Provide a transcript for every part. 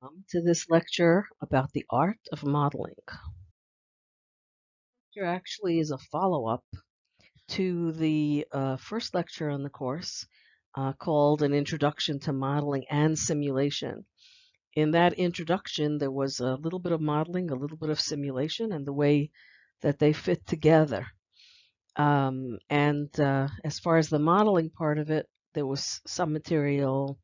Welcome to this lecture about the art of modeling. Lecture actually is a follow-up to the uh, first lecture on the course uh, called An Introduction to Modeling and Simulation. In that introduction, there was a little bit of modeling, a little bit of simulation, and the way that they fit together. Um, and uh, as far as the modeling part of it, there was some material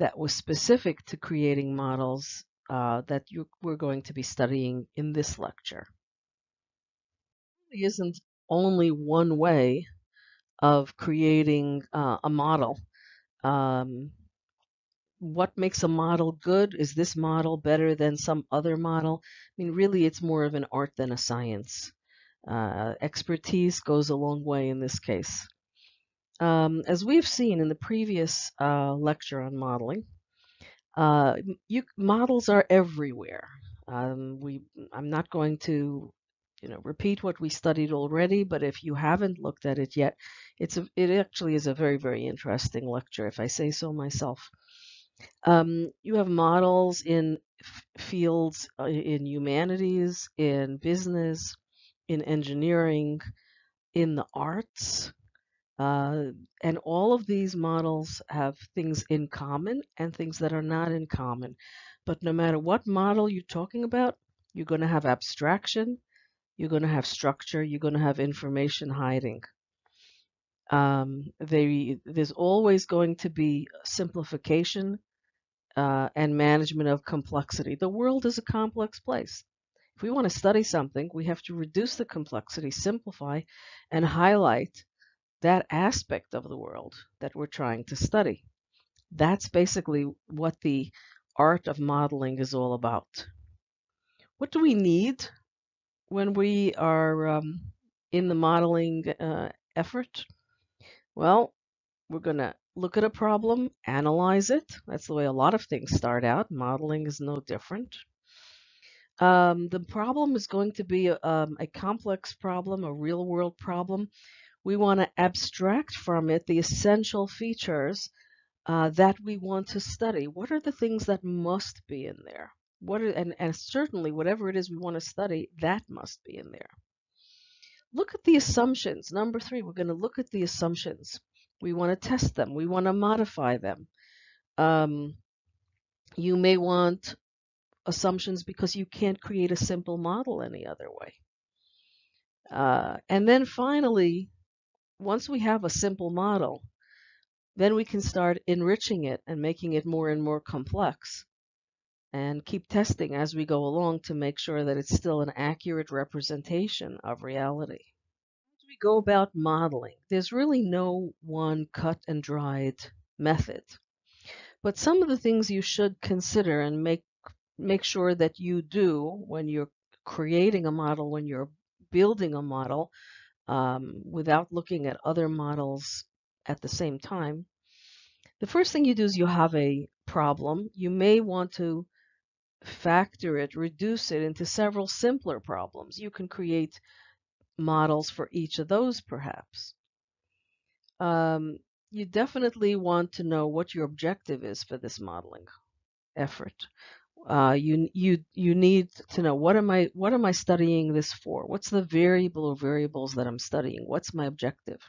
that was specific to creating models uh, that you, we're going to be studying in this lecture. There isn't only one way of creating uh, a model. Um, what makes a model good? Is this model better than some other model? I mean, really, it's more of an art than a science. Uh, expertise goes a long way in this case. Um, as we've seen in the previous uh, lecture on modeling, uh, you, models are everywhere. Um, we, I'm not going to, you know, repeat what we studied already, but if you haven't looked at it yet, it's a, it actually is a very, very interesting lecture, if I say so myself. Um, you have models in fields uh, in humanities, in business, in engineering, in the arts, uh, and all of these models have things in common and things that are not in common. But no matter what model you're talking about, you're going to have abstraction, you're going to have structure, you're going to have information hiding. Um, they, there's always going to be simplification uh, and management of complexity. The world is a complex place. If we want to study something, we have to reduce the complexity, simplify, and highlight that aspect of the world that we're trying to study. That's basically what the art of modeling is all about. What do we need when we are um, in the modeling uh, effort? Well, we're going to look at a problem, analyze it. That's the way a lot of things start out. Modeling is no different. Um, the problem is going to be a, um, a complex problem, a real world problem we want to abstract from it the essential features uh, that we want to study. What are the things that must be in there? What are, and, and certainly whatever it is we want to study, that must be in there. Look at the assumptions. Number three, we're going to look at the assumptions. We want to test them. We want to modify them. Um, you may want assumptions because you can't create a simple model any other way. Uh, and then finally, once we have a simple model, then we can start enriching it and making it more and more complex and keep testing as we go along to make sure that it's still an accurate representation of reality. As we go about modeling, there's really no one cut and dried method. But some of the things you should consider and make make sure that you do when you're creating a model, when you're building a model, um, without looking at other models at the same time. The first thing you do is you have a problem. You may want to factor it, reduce it into several simpler problems. You can create models for each of those perhaps. Um, you definitely want to know what your objective is for this modeling effort. Uh, you you you need to know what am I what am I studying this for? What's the variable or variables that I'm studying? What's my objective?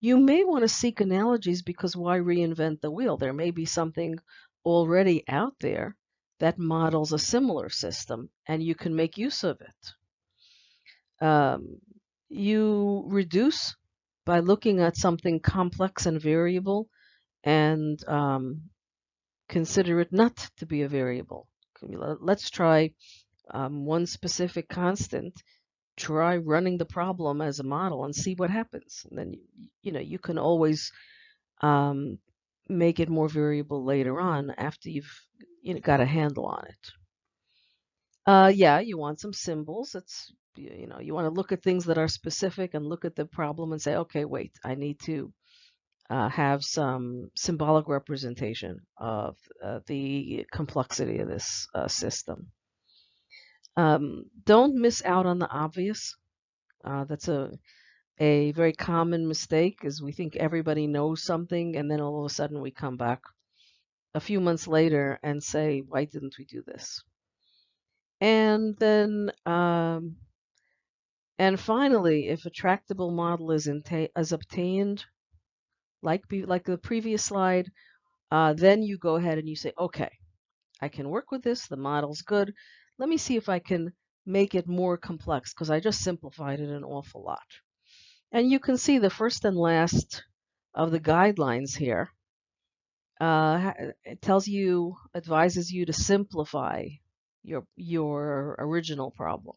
You may want to seek analogies because why reinvent the wheel? There may be something already out there that models a similar system and you can make use of it. Um, you reduce by looking at something complex and variable and um, consider it not to be a variable. Let's try um, one specific constant. Try running the problem as a model and see what happens. And then, you know, you can always um, make it more variable later on after you've you know, got a handle on it. Uh, yeah, you want some symbols. It's you know you want to look at things that are specific and look at the problem and say, okay, wait, I need to uh, have some symbolic representation of uh, the complexity of this uh, system. Um, don't miss out on the obvious. Uh, that's a a very common mistake is we think everybody knows something and then all of a sudden we come back a few months later and say, why didn't we do this? And then, um, and finally, if a tractable model is, is obtained, like, like the previous slide, uh, then you go ahead and you say, okay, I can work with this. The model's good. Let me see if I can make it more complex because I just simplified it an awful lot. And you can see the first and last of the guidelines here. Uh, it tells you, advises you to simplify your your original problem.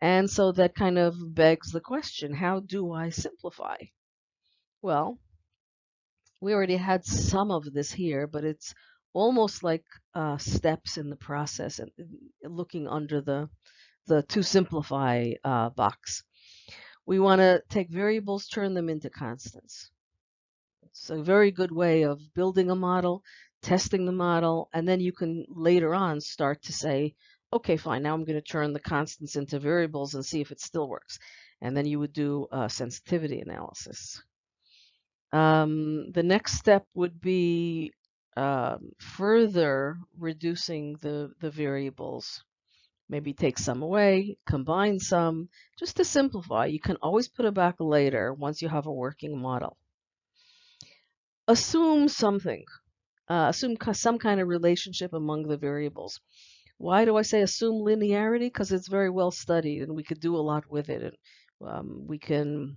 And so that kind of begs the question, how do I simplify? Well, we already had some of this here, but it's almost like uh, steps in the process and looking under the the to simplify uh, box. We want to take variables, turn them into constants. It's a very good way of building a model, testing the model, and then you can later on start to say, okay, fine, now I'm going to turn the constants into variables and see if it still works. And then you would do a sensitivity analysis. Um, the next step would be um, further reducing the, the variables. Maybe take some away, combine some, just to simplify. You can always put it back later once you have a working model. Assume something. Uh, assume some kind of relationship among the variables. Why do I say assume linearity? Because it's very well studied and we could do a lot with it. And um, we can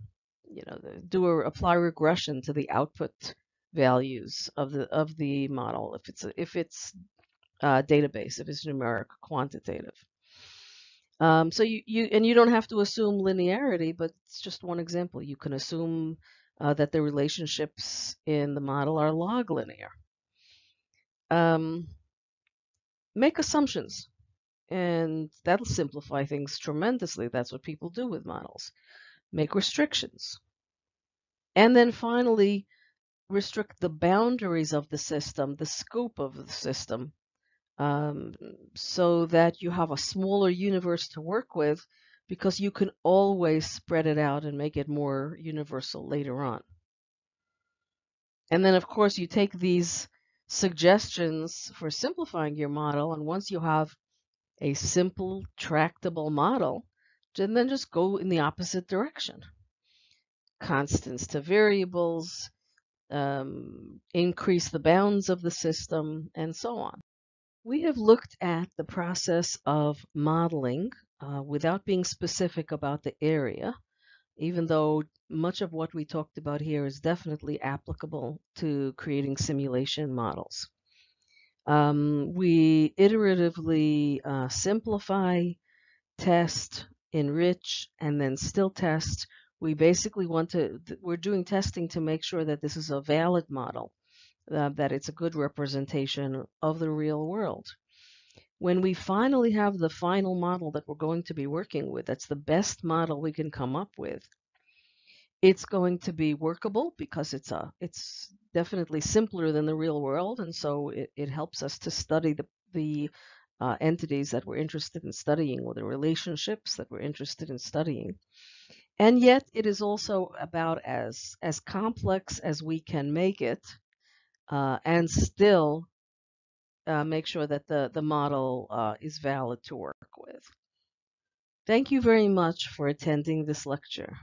you know, do a apply regression to the output values of the of the model if it's a, if it's a database, if it's numeric, quantitative. Um, so you, you and you don't have to assume linearity, but it's just one example. You can assume uh, that the relationships in the model are log linear. Um, make assumptions, and that'll simplify things tremendously. That's what people do with models make restrictions. And then finally, restrict the boundaries of the system, the scope of the system, um, so that you have a smaller universe to work with because you can always spread it out and make it more universal later on. And then, of course, you take these suggestions for simplifying your model, and once you have a simple, tractable model, and then just go in the opposite direction. Constants to variables, um, increase the bounds of the system, and so on. We have looked at the process of modeling uh, without being specific about the area, even though much of what we talked about here is definitely applicable to creating simulation models. Um, we iteratively uh, simplify, test, enrich, and then still test. We basically want to, we're doing testing to make sure that this is a valid model, uh, that it's a good representation of the real world. When we finally have the final model that we're going to be working with, that's the best model we can come up with, it's going to be workable because it's a it's definitely simpler than the real world and so it, it helps us to study the the uh, entities that we're interested in studying or the relationships that we're interested in studying. And yet it is also about as, as complex as we can make it uh, and still uh, make sure that the, the model uh, is valid to work with. Thank you very much for attending this lecture.